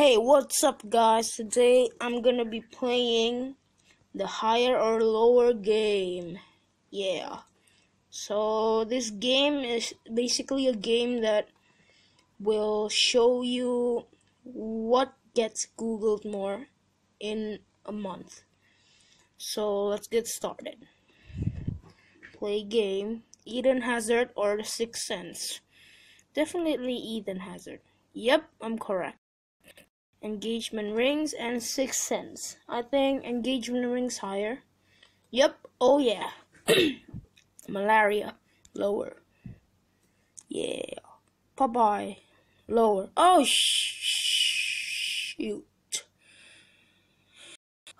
Hey, what's up, guys? Today I'm gonna be playing the higher or lower game. Yeah. So, this game is basically a game that will show you what gets Googled more in a month. So, let's get started. Play game. Eden Hazard or The Sixth Sense? Definitely Eden Hazard. Yep, I'm correct engagement rings, and Sixth Sense. I think engagement rings higher. Yep, oh yeah. Malaria, lower. Yeah. Popeye, lower. Oh, sh- shoot.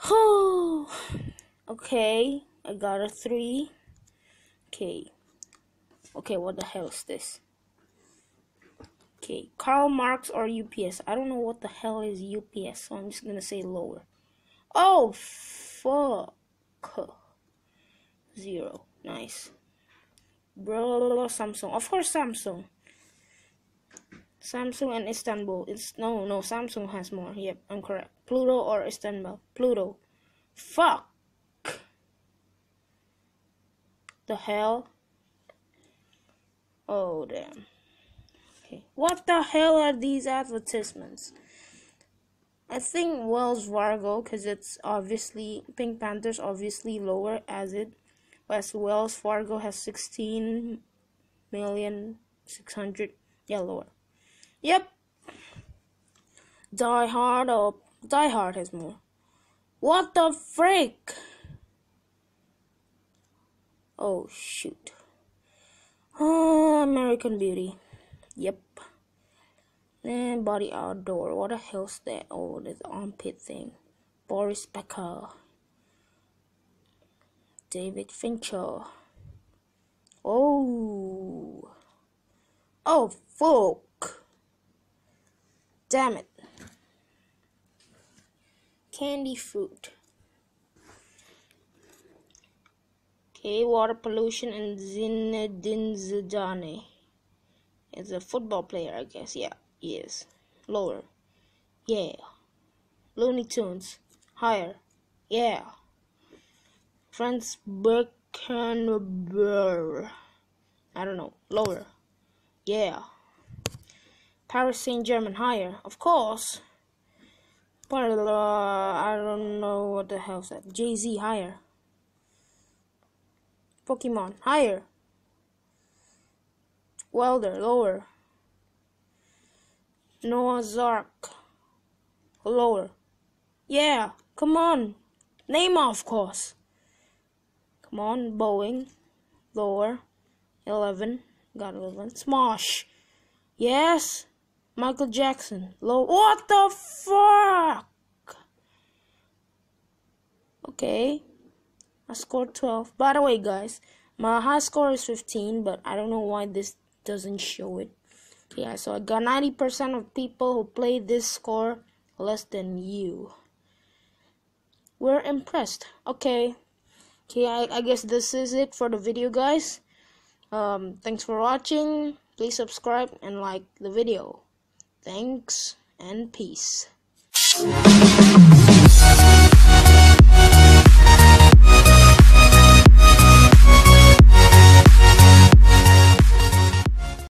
Oh, okay. I got a three. Okay. Okay, what the hell is this? Okay, Karl Marx or UPS. I don't know what the hell is UPS, so I'm just gonna say lower. Oh, fuck. Zero. Nice. Bro, Samsung. Of course, Samsung. Samsung and Istanbul. It's no, no. Samsung has more. Yep, I'm correct. Pluto or Istanbul. Pluto. Fuck. The hell. Oh damn. Okay. What the hell are these advertisements? I think Wells Fargo because it's obviously Pink Panther's obviously lower as it as Wells Fargo has 16 million 600 yeah lower. Yep. Die Hard or Die Hard has more. What the frick? Oh shoot. Oh, American Beauty. Yep. And body outdoor. What the hell's that? Oh, this armpit thing. Boris Becker. David Fincher. Oh. Oh, fuck. Damn it. Candy fruit. Okay, water pollution and Zinedine Zidane is a football player, I guess. Yeah, he is. Lower. Yeah. Looney Tunes. Higher. Yeah. Franz Beckenbauer. I don't know. Lower. Yeah. Paris Saint Germain. Higher. Of course. But uh, I don't know what the hell's that. Jay Z. Higher. Pokemon. Higher. Welder, lower. Noah's Ark, lower. Yeah, come on. Neymar, of course. Come on, Boeing, lower. 11, got 11. Smosh, yes. Michael Jackson, low. What the fuck? Okay, I scored 12. By the way, guys, my high score is 15, but I don't know why this doesn't show it. Yeah, so I got 90% of people who played this score less than you. We're impressed. Okay. Okay, I, I guess this is it for the video, guys. Um, thanks for watching. Please subscribe and like the video. Thanks and peace.